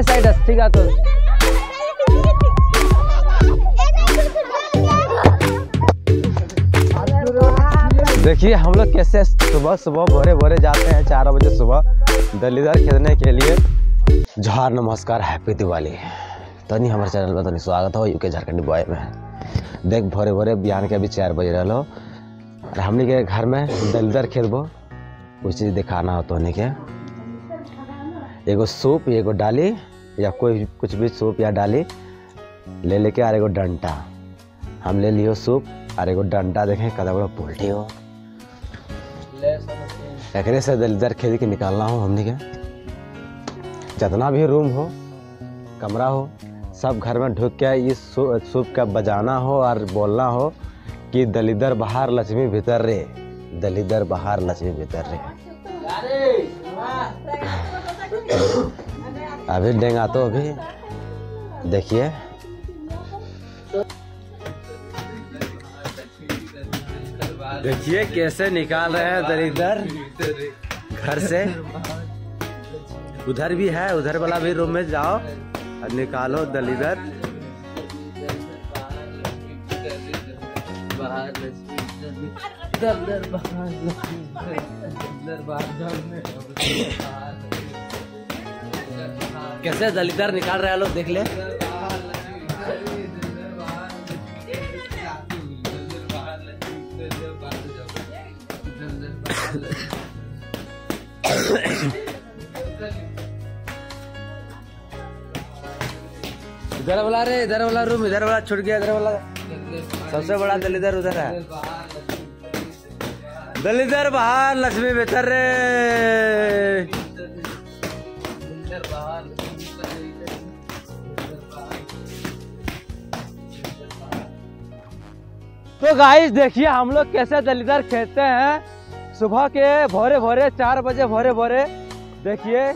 है साइड ठीक है तो। देखिए, हम लोग कैसे सुबह सुबह भोरे भोरे जाते हैं चार बजे सुबह, दलीदार खेलने के लिए। जोहार नमस्कार, हैप्पी दिवाली। तो नहीं हमारे चैनल में तो नहीं स्वागत हो, यूके झारखंड बॉय में। देख, भोरे भोरे बिहान के अभी चार बजे रहो और हमने के घर में दलीदार खेलबो कुछ चीज़ दिखाना हो तो के। एगो सूप, एगो डाली या कोई कुछ भी सूप या डाली, ले लेके और एगो डंटा हम ले लियो सूप और एगो डंटा देखें कदा बड़ा पोल्टी हो। एकरे से दलिदर खेल के निकालना हो हमने के जितना भी रूम हो, कमरा हो, सब घर में ढुक के इस सूप का बजाना हो और बोलना हो कि दलिदर बाहर, लक्ष्मी भीतर रे। दलिदर बाहर, लक्ष्मी भीतर रे। अभी डेंगा तो अभी देखिए। देखिए कैसे निकाल रहे हैं दलिदर घर से। उधर भी है, उधर वाला भी रूम में जाओ। और निकालो दलिदर कैसे दलिदर निकाल रहे हैं लोग, देख ले। इधर वाला रे, इधर वाला रूम इधर वाला छुट गया इधर वाला। सबसे बड़ा दलिदर उधर है। दलिदर बाहर, लक्ष्मी बेहतर रे। तो गाइस देखिए हम लोग कैसे दलिदर खेलते हैं। सुबह के भोरे भोरे, चार बजे भोरे भोरे, देखिए।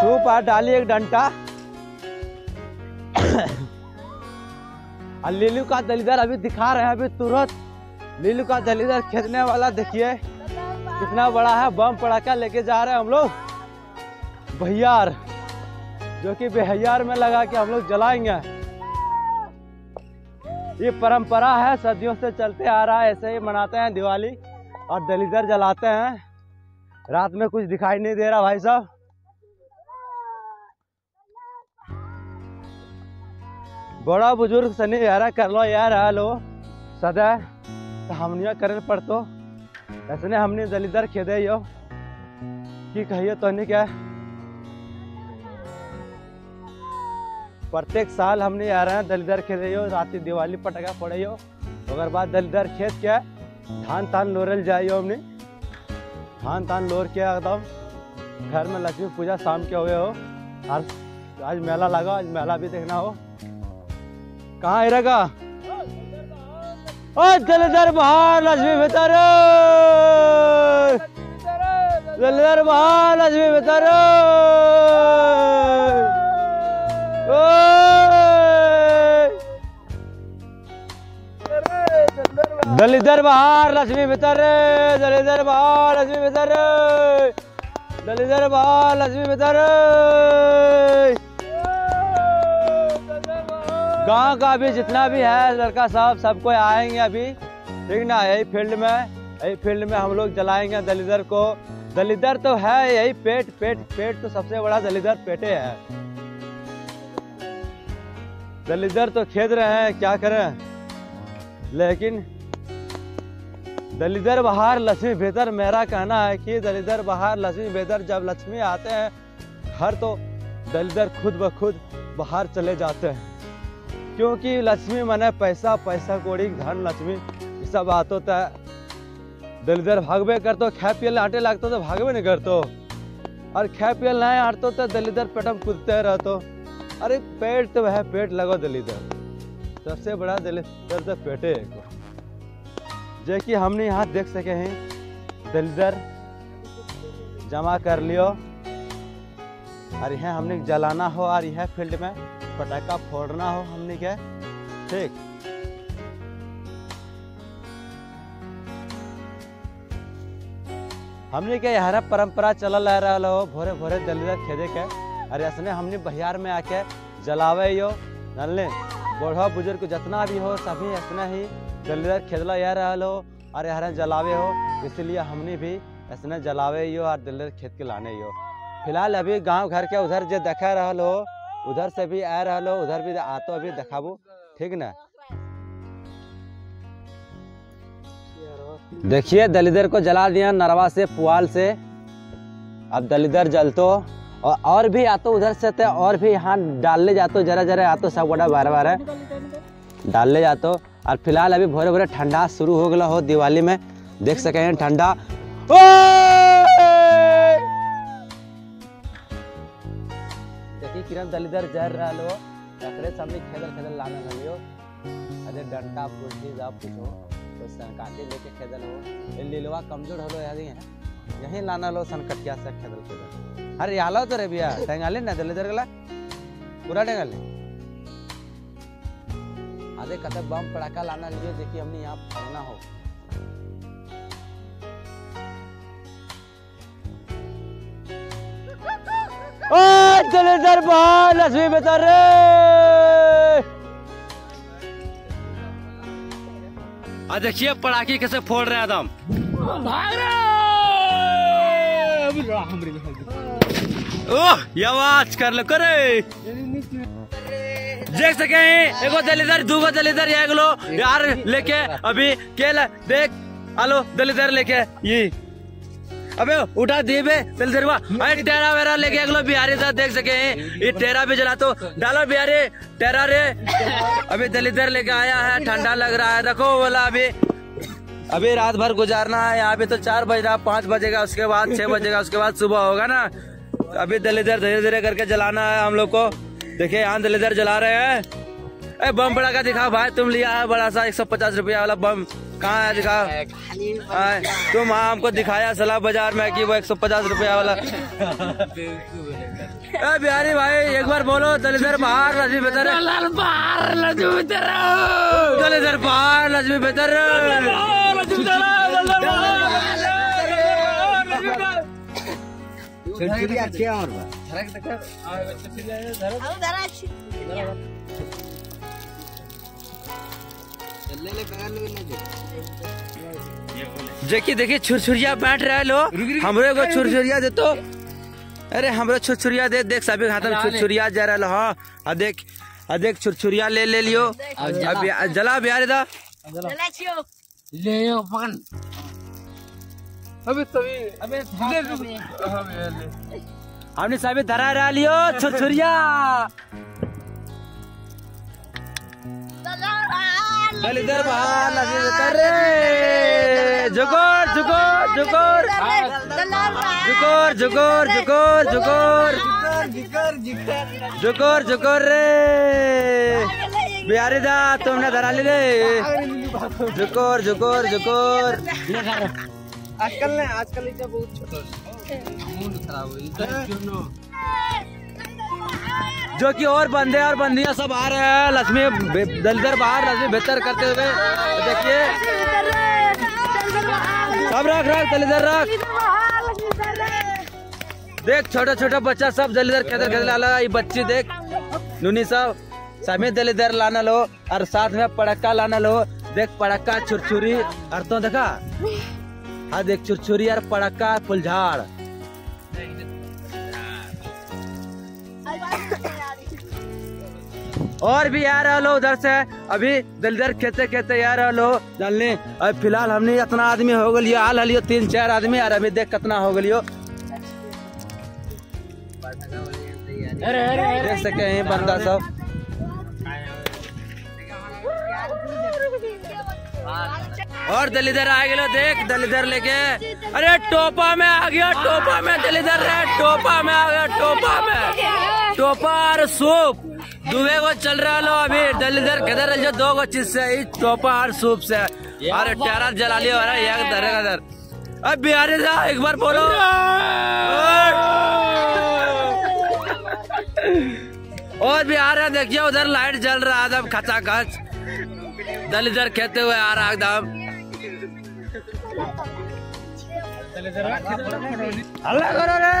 सूप आ डाली एक डंटा। और लीलू का दलिदर अभी दिखा रहे हैं अभी तुरंत। लीलू का दलिदर खेलने वाला, देखिए। कितना बड़ा है, बम पड़ाका लेके जा रहे हैं हम लोग। भैयार, जो कि बेहयार में लगा के हम लोग जलाएँगे। ये परंपरा है, सदियों से चलते आ रहा है, ऐसे ही मनाते हैं दिवाली और दलिदर जलाते हैं। रात में कुछ दिखाई नहीं दे रहा भाई साहब। बड़ा बुज़ुर्ग सनी यारा कर लो यार हेलो सदा तो हमनिया करे पड़तो। ऐसने हमने दलिदर खेदे यो। की कहिए तो नहीं क्या? प्रत्येक साल हमने आ रहे हैं दलिदर यो राति दिवाली पटाखा पड़े ओकर बाद दलिदर खेत के धान तान लोरल जाइयो हमने। धान तान लोर के एकदम घर में लक्ष्मी पूजा शाम के हुए हो। और आज मेला लगा, आज मेला भी देखना हो। कहाँ है रगा? ओ, दलिदर बाहर, लक्ष्मी भीतर दलिदर बाहर, लक्ष्मी भीतर दलिदर बाहर लक्ष्मी भीतर दलिदर बाहर लक्ष्मी भीतर दलिदर बाहर लक्ष्मी भीतर गाँव का भी जितना भी है, लड़का साहब, सबको आएँगे अभी। ठीक ना, यही फ़ील्ड में, यही फ़ील्ड में हम लोग जलाएँगे दलिदर को। दलिदर तो है यही पेट पेट पेट तो सबसे बड़ा दलिदर पेटे है। दलिदर तो खेद रहे हैं, क्या करें? लेकिन दलिदर बाहर, लक्ष्मी बेहतर मेरा कहना है कि दलिदर बाहर, लक्ष्मी बेहतर जब लक्ष्मी आते हैं, घर तो दलिदर खुद ब खुद बाहर चले जाते हैं। क्योंकि लक्ष्मी मने पैसा पैसा कोड़ी, धन लक्ष्मी सब आतो है। दलिदर भागबे करतो खाए पियल आटे लगतो तो भागबे नहीं करतो। और खाए पियल नहीं आटतो तो दलिदर पेटम कूदते रहतो। अरे पेट तो है पेट लगो दलिदर सबसे बड़ा दलिदर तो पेटे को। जे कि हमने यहाँ देख सके हैं दलिदर जमा कर लियो। और यह हमने जलाना हो और यह फ़ील्ड में पटाखा फोड़ना हो हमने क्या? ठीक। हमने के यहाँ परंपरा चलल रह रहा हो भोरे भोरे दलिदर खेदे के अरे असने, हमने बिहार में आके जलावे यो। जानले बूढ़ा बुज़ुर्ग जितना भी हो, सभी ऐसने ही दलिदर खेदला यह रहल। हो और यहाँ जलावे हो, इसलिए हमने भी ऐसने जलावे यो और दलिदर खेत के लाने यो। फ़िलहाल अभी गाँव घर के उधर जो देखा रहल हो उधर से भी आ रहल हो उधर भी आतो, अभी देखाबू। ठीक ना? देखिए दलिदर को जला दिया नरवा से, पुआल से। अब दलिदर जलतो। और और भी आतो उधर से ते और भी यहाँ डालने जातो, जरा जरा आतो, सब गोटा बार बार। है डालने जातो। और फ़िलहाल अभी भोरे भोरे ठंडा शुरू हो गया हो दिवाली में। देख सके हैं ठंडा। किरण दलिदर जर रहा लो एकरे सामने खेदल खेदल लाने लगियो अरे डंडा पुर्जी जा पूछो। तो सनकाटी लेके खेदल हो। लीलवा कमज़ोर होलो, याद है यहीं लाना लो सनकटिया से खेदल खेदल। अरे यालो तो रे बिया टेंगाले ना दलिदर गला पूरा टेंगाले आधे कते बम पड़ाका लाना लियो देखिए हमने यहाँ फरना हो। ओ दलिदर बाहर लक्ष्मी बेतर रे आ देखिए पड़ाके कैसे फोड़ रहे हैं आदम। आवाज़ कर लो, करे। देख सके एगो दलिदर दूगो दलिदर एक लो यार लेके, अभी केला, देख, आलो दलिदर लेके, ये। अबे, उठा दिए बे दलिदर अरे, टेरा वेरा लेके एक बिहारी साथ देख सके ये टेरा भी जला तो डालो, बिहारी, टेरा रे। अभी दलिदर लेके आया है, ठंडा लग रहा है, देखो, बोला अभी। अभी रात भर गुजारना है, यहाँ पे तो चार बज रहा, पाँच बजेगा, उसके बाद छह बजेगा, उसके बाद सुबह होगा ना। अभी दलिदर धीरे धीरे करके जलाना है हम लोग को। देखिए यहाँ दलिदर जला रहे हैं। ए बम बड़ा का दिखा भाई तुम लिया है बड़ा सा एक सौ पचास रुपया वाला बम। कहाँ है दिखा आए, तुम हाँ हमको दिखाया सलाह बाज़ार में कि वो एक सौ पचास रुपया वाला। ए बिहारी भाई एक बार बोलो दलिदर बाहर लक्ष्मी बेहतर दलिदर बाहर लक्ष्मी बेहतर देखी अच्छे और बा धरक देख है। देखी छुरछुरिया बांट रहा लोग हमरे को छुरछुरिया दे तो। अरे हमरो छुरछुरिया दे देख सभी हाथ में छुरछुरिया जा रहा हाँ। आ देख आ देख छुरछुरिया ले ले लियो। अब जला। बिहार दा जला छियो। ले यो पकड़ हमने सभी धरा रहा लियो छुरछुरिया दलिदर बाहर लगे उतर रे। जुकोर जुकोर जुकोर जुकोर जुकोर जुकोर जुकोर जुकोर जुकोर रे। बिहारी दा तुमने धरा ली रे। जुकोर जुकोर जुकोर आजकल ना आजकल इतना बहुत छोटा मूड खराब हो। जो कि और बंदे और बंदियाँ सब आ रहे हैं, लक्ष्मी दलिदर बाहर, लक्ष्मी बेहतर करते हुए। देखिए। सब रख रख दलिदर रख। देख, छोटा छोटा बच्चा सब दलिदर खेदर खेदर लाला, ये बच्ची देख। नूनी सब सभी दलिदर लाना लो, और साथ में पड़क्का लाना लो। देख, पड़क्का, छुरछुरी, और तो देखा। हाँ देख छुरछुरी और पड़क्का फुलझाड़। और भी आ रहा लो उधर से। अभी दलिदर खेते खेते आ रहा लो जानने अब फ़िलहाल हमने इतना आदमी हो गलियो आल हलियो तीन चार आदमी और अभी देख कितना हो गलियो। देख सके हैं बंदा सब। और दलिदर आ गया देख दलिदर लेके। अरे टोपा में आ गया, टोपा में दलिदर रे टोपा में आ गया, टोपा में। टोपा और सूप, दुबे को चल रहा लो अभी। दलिदर किधर जो दो गो चीज़ से टोपा और सूप से। अरे टेरा जला लियो अरे एक दर का दर अब बिहारी सा एक बार बोलो। और बिहार है देखिए, उधर लाइट जल रहा है एकदम खचा खच दलिदर खेते हुए आ रहा एकदम। हल्ला करो रे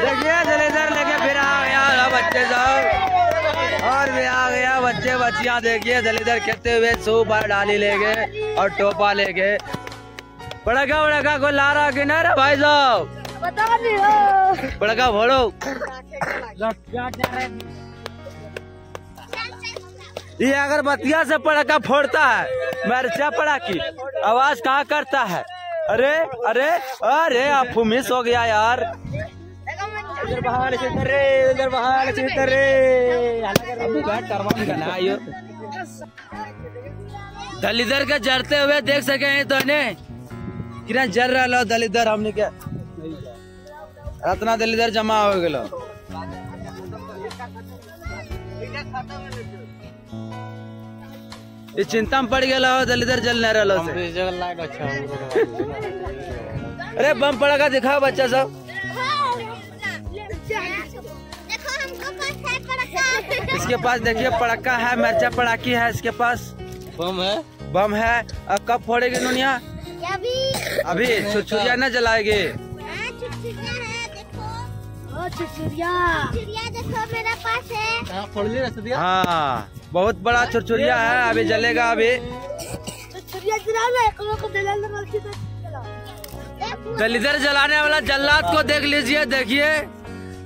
देखिए दलेदर लेके फिर आ गया बच्चे सब और भी आ गया बच्चे बच्चियाँ देखिए दलेदर खेलते हुए सूप और डाली ले गए और टोपा ले गए बड़का बड़का को ला रहा कि नहीं भाई साहब बड़का भोड़ो ये अगर बतिया से पड़का फोड़ता है, मिर्चा पड़ाकी, आवाज़ कहाँ करता है? अरे अरे अरे, आप मिस हो गया यार। दलिदर के जरते हुए देख सके हैं तो ने। जर रहा दलिदर, हमने क्या? रत्ना दलिदर जमा हो गलो ये चिंता में पड़ गया हो दलिदर जल नहीं रहा अरे बम पड़का दिखाओ बच्चा सब। देखो हमको पास है पड़का इसके पास देखिए पड़का है मिर्चा पड़ाकी है इसके पास। बम है? बम है। अब कब फोड़ेगी दुनिया? क्या अभी छुरछुरिया न जलाएगी। हाँ। बहुत बड़ा छुरछुरिया है अभी जलेगा अभी। दलिदर जलाने वाला जल्लाद को देख लीजिए देखिए।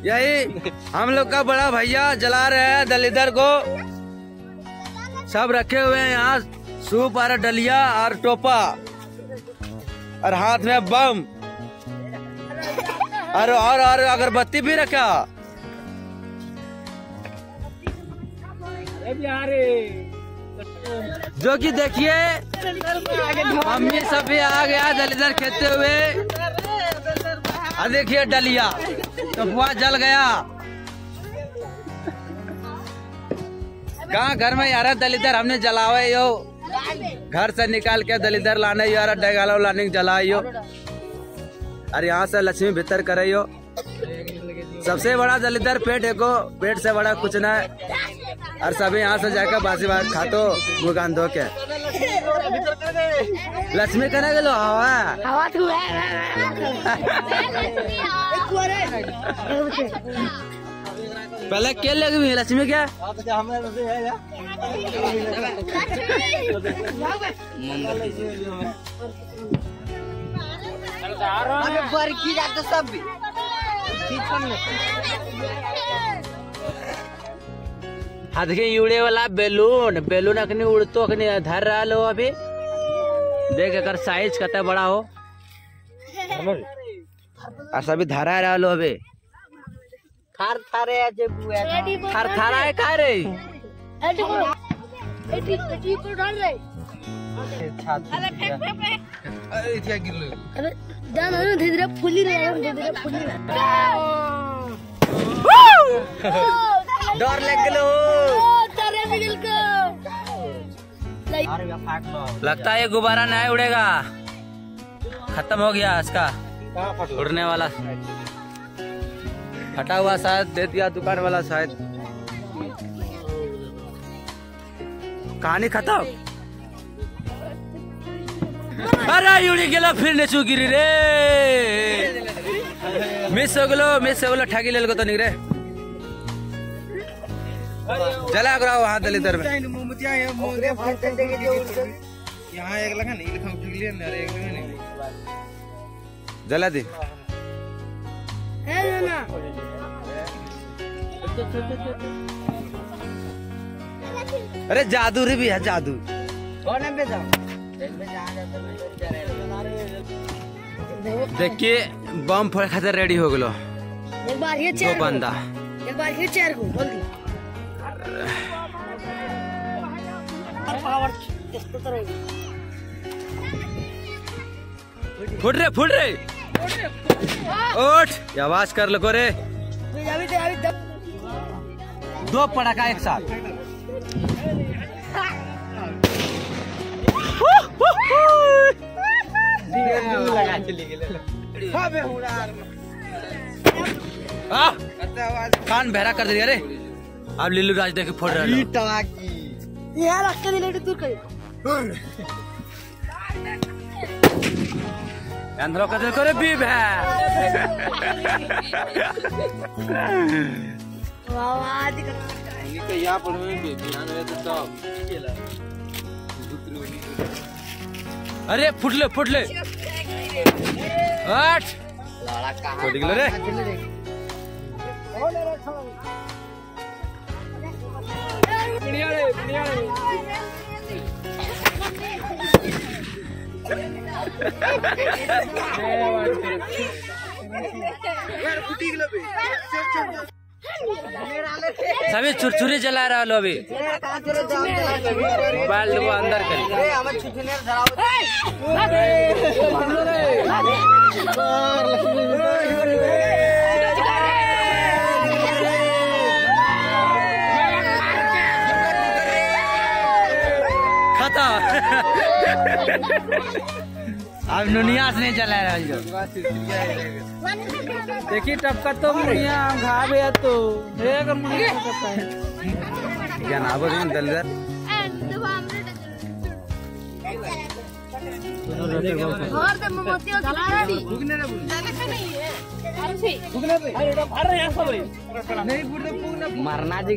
यही हम लोग का बड़ा भैया जला रहे हैं दलिदर को। सब रखे हुए हैं यहाँ सूप और डलिया और टोपा। और हाथ में बम। और और और अगरबत्ती भी रखा। जो कि देखिए मम्मी सब भी आ गया दलिदर खेलते हुए। देखिए डलिया टपुआ जल गया। कहाँ घर में यार दलिदर? हमने जलावे यो। घर से निकाल के दलिदर लाने यार डगालो लाने के जलाइयो और यहाँ से लक्ष्मी भीतर करे यो। सबसे बड़ा दलिदर पेट एको पेट से बड़ा कुछ ना है। और सभी यहाँ से जाकर बासी बात खातो मुगान धो के लक्ष्मी कहने गेलो हवा। हवा तू है पहले के? लगी लक्ष्मी क्या अबे बरकी जाते सब भी। हाँ उड़े वाला बैलून बैलून अखनी उड़तो अखनी धर रहा हो अभी। देख अगर साइज़ कते बड़ा हो। और सभी धरा रहा लो अभी। थार थारे आज बुआ। थर थरा है का रे एटी को एटी एटी को डाल रहे अरे फेंक फेंक फेंक। अरे क्या गिर लो। अरे जान धीरे धीरे फुली रहे धीरे धीरे फुली डर लग गलो तारे बिगल को। अरे फाट लो। लगता है ये गुब्बारा नहीं उड़ेगा। खत्म हो गया इसका। कहाँ फट उड़ने वाला। फटा हुआ शायद दे दिया दुकान वाला शायद। कहानी खत्म। अरे उड़ी गेलो फिर नेचू गिरी रे। मिस हो गेलो मिस हो गेलो ठगी ले तो नहीं रे जला करो वहाँ दलितर में। है यहाँ एक लगा नहीं लिखा ने एक लगा नहीं। जला दी। अरे जादू रे भी है जादू। कौन है बेटा? देखिए बम फोड़ खातिर रेडी हो गेलो। एक बार ये दो चेयर बंदा एक बार ये चेयर को बोल फुट रे फुट रे। उठ आवाज़ कर लो रे दो पटाखा एक साथ। हाँ, कान बहरा कर दिया रे। अब लिल्लू राज देखे फोड़ रहा है टवाकी यार अक्के दिले दूर कर अंदर का दिल करे बीब है। वाह वाह ये तो यहाँ पर मैं बेबी यहाँ रहे तो टॉप खेला अरे फुटले फुटले। हट। लड़ा कहाँ फुट गया रे। सभी छुरछुरी जला रहा लो अभी। मोबाइल वो अंदर कर। था। अब नुनिया से नहीं चला रहा जो। देखी टपका तो। मुनिया घा गया तो और तो मोमोती और खिला रही भूखने ना है अरे से भूखने अरे तो भर रहे हैं सब नहीं मरना जी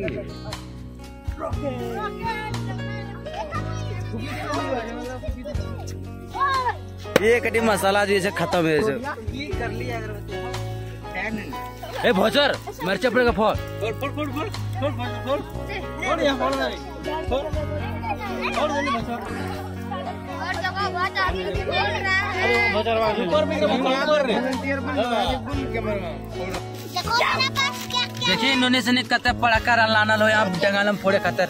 ये कटी मसाला जैसे खत्म है जैसे कर लिया ए भोचर मिर्चा पड़ेगा, फोड़। फोड़ फोड़ फोड़ फोड़ फोड़ फोड़ फोड़ यहाँ फोड़ दे फोड़ फोड़ दे और जगह बहुत रहा है ऊपर फोड़ कर रहे है देखिए लाना लो, यहाँ डंगालम फोड़े खतर।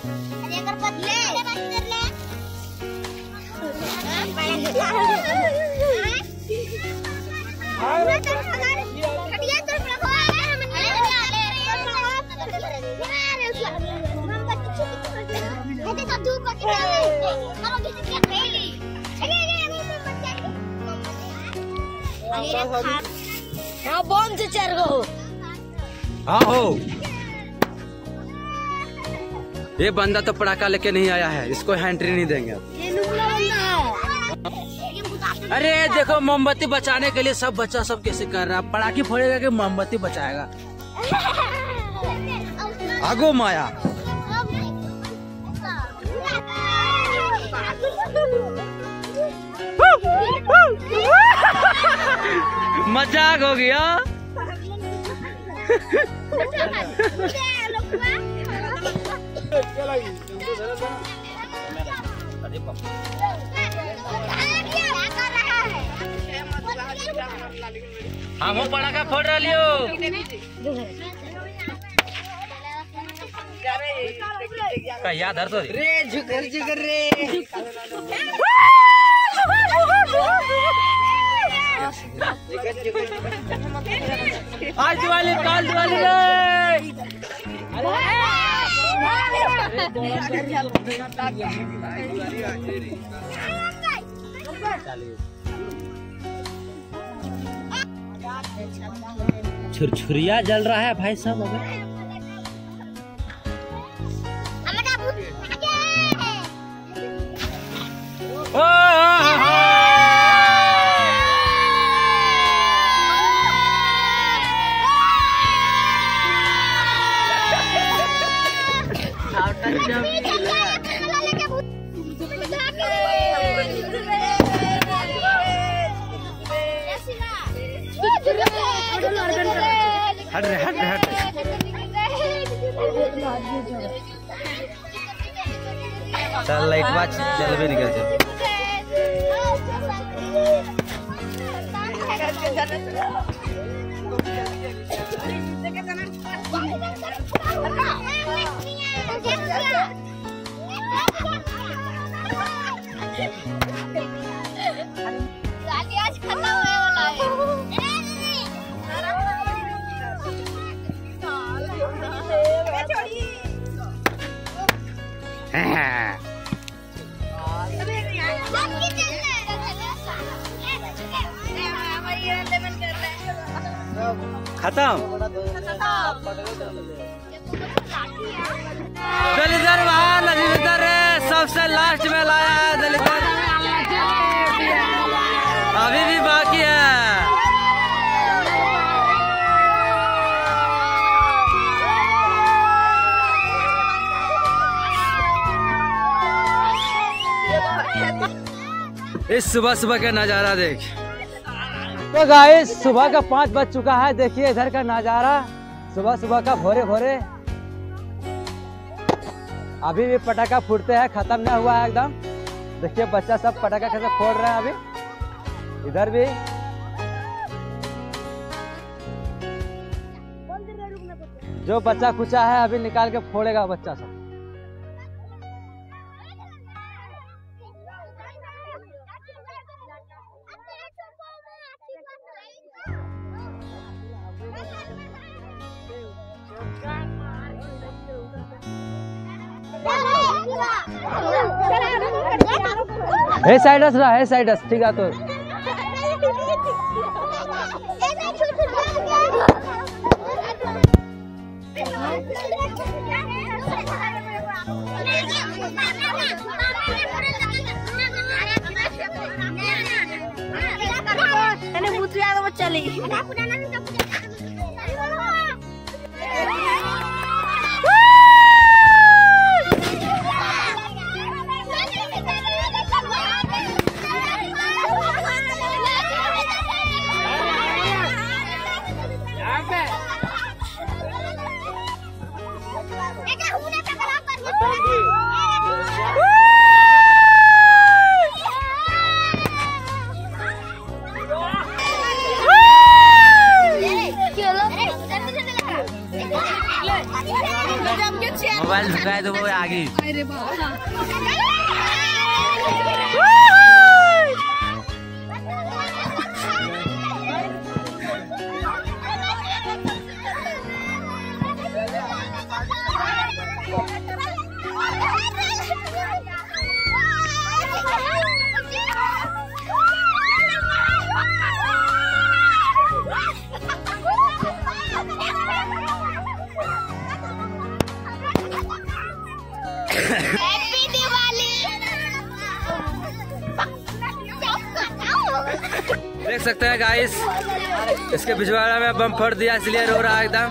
हाँ हाँ ये बंदा तो पटाखा लेके नहीं आया है, इसको एंट्री नहीं देंगे अब। अरे देखो मोमबत्ती बचाने के लिए सब बच्चा सब कैसे कर रहा है? पटाखे फोड़ेगा कि मोमबत्ती बचाएगा? आगो माया। मज़ाक हो गया। हम पटाखा फोड़ रहा लियो का याद हर तो रे झुकर झुकर रे आज दिवाली काल दिवाली रे छुरछुरिया जल रहा है भाई साहब अगर Oh, oh, ओ, खत्म। दलिदर वहाँ दलिदर है सबसे लास्ट में लाया है दलिदर अभी भी इस सुबह सुबह का नज़ारा देख। तो गाइस सुबह का पाँच बज चुका है। देखिए इधर का नज़ारा। सुबह सुबह का भोरे भोरे। अभी भी पटाखा फूटते हैं, खत्म नहीं हुआ है एकदम। देखिए बच्चा सब पटाखा कैसे फोड़ रहे हैं अभी। इधर भी। जो बच्चा कुचा है, अभी निकाल के फोड़ेगा बच्चा सब। हे साइडस रहा हे साइडस ठीक है तो। એને गए तो वो आगे। गई इसके पिछवाड़ा में बम फोड़ दिया, इसलिए रो रहा है एकदम।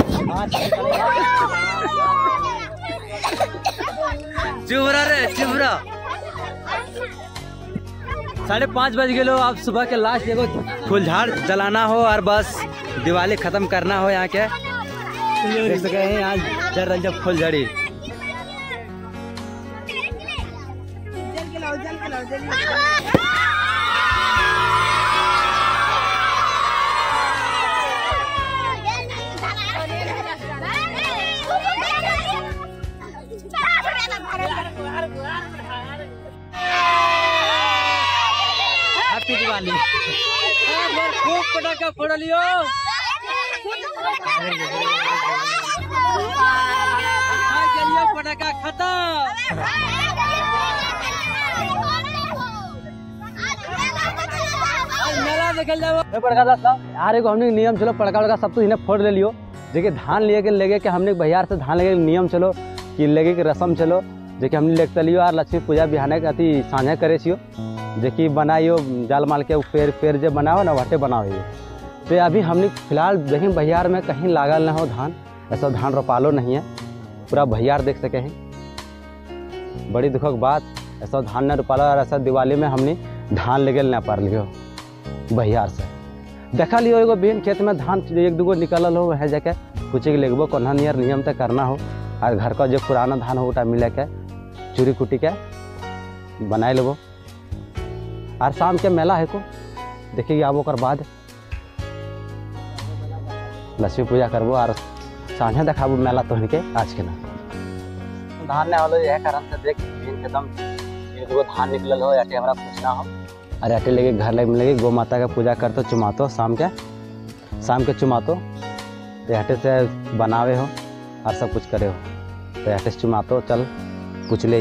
चुप रहा रे, चुप रहा। साढ़े पाँच बज गए अब सुबह के लास्ट देखो, फुलझाड़ जलाना हो और बस दिवाली खत्म करना हो यहाँ के। देख सके हैं, यहाँ जल रही है फुलझड़ी। हैप्पी दिवाली खूब पटाखा फोड़ लियो। हाँ, पटाखा खत्म। देखल पड़का यार एगो हमने नियम चलो पड़का वड़का सब तो इन्हें फोड़ ले लियो। जेके धान लिए के लेगे के हमने भैयार से धान लेगे के नियम चलो कि लेगे के रसम चलो जेके हमने लेके चलियो और लक्ष्मी पूजा बिहाने के अति साझा करे छियो। जेकि बनाइयो जाल माल के पेड़ पेड़ जे बनाओ ना वटे बनाओ ये। तो अभी हमने फ़िलहाल देखें भैयार में कहीं लागल ना हो धान, ऐसा धान रोपालो नहीं है। पूरा भैयार देख सके हैं। बड़ी दुखक बात, ऐसा धान न रोपालो और ऐसा दिवाली में हमने धान लेके ना पार लियो भैयार से। देखा लियो, एगो बिन खेत में धान एक दूगो निकलल हो, वह जाके पूछे के लेगबो कोन्हा नियर, नियम तक करना हो। और घर का जो पुराना धान हो, उटा मिले के चूरी कुटी के बनाए लेबो और शाम के मेला है को। देखिए आब ओकर बाद। लक्ष्मी पूजा करबो और साँझे देखाबो मेला तोहन के आज के ना। धान नहीं होलो यह कारण से देख दिन के दम दो धान निकलल हो याटे हमरा पूछना हो। अरे अटे लेके घर लगे लगे गौ माता का पूजा करतो चुमातो शाम के? शाम के चुमातो? तो हटे से बनावे हो और सब कुछ करे हो। तो हटे से चुमातो चल। पूछ ले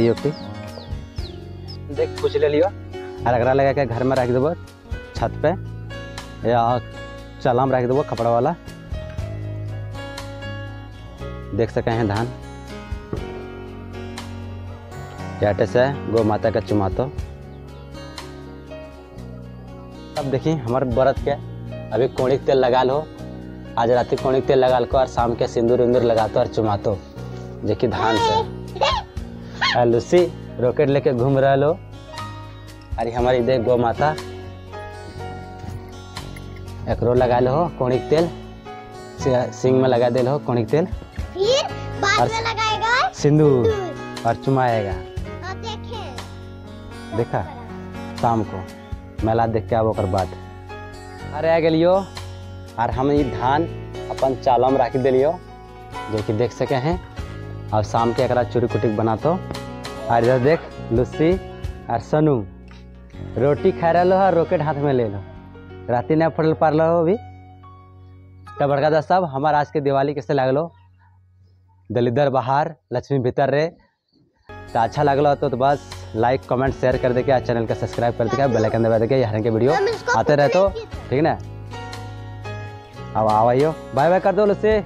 देख पूछ ले लियो। और अगरा लगा के घर में रख देबो छत पे या चला में रख देबो कपड़ा वाला। देख सके हैं धान। याटे से गौ माता का चुमातो। अब देखिए हमारे व्रत के अभी कोड़ी के तेल लगा लो आज रात कोणिक तेल लगा लो और शाम के सिंदूर उंदूर लगातो और चुमातो। जो कि धान से। लूसी रॉकेट लेके घूम रहा लो अरे हमारी देख गौ माता। एकरो लगा लो हो कोणिक तेल। सि- सिंग में लगा दे हो कोणिक तेल। फिर बाद और- में लगाएगा सिंदूर। और चुमाएगा। और देखा। शाम को। मेला देख के आब ओकर बाद। अरे आ गेलियो। और हम ई धान अपन चाला में राखी दिलियो जो कि देख सके हैं। और शाम के एकरा चूरी कुटी बनातो। और इधर देख लुस्सी और सनू। रोटी खा रहा और रॉकेट हाथ में ले लो राती नहीं फटल पार लो अभी तब बड़का दा सब हमार आज के दिवाली कैसे लागलो? दलिदर बाहर लक्ष्मी भीतर रे। तो अच्छा लगलो तो, तो बस लाइक कमेंट शेयर कर दे के चैनल को सब्सक्राइब कर दे के बेल आइकन दबा दे के यहाँ के वीडियो आते रहे तो ठीक है ना? अब आवाइयो बाय बाय कर दो उससे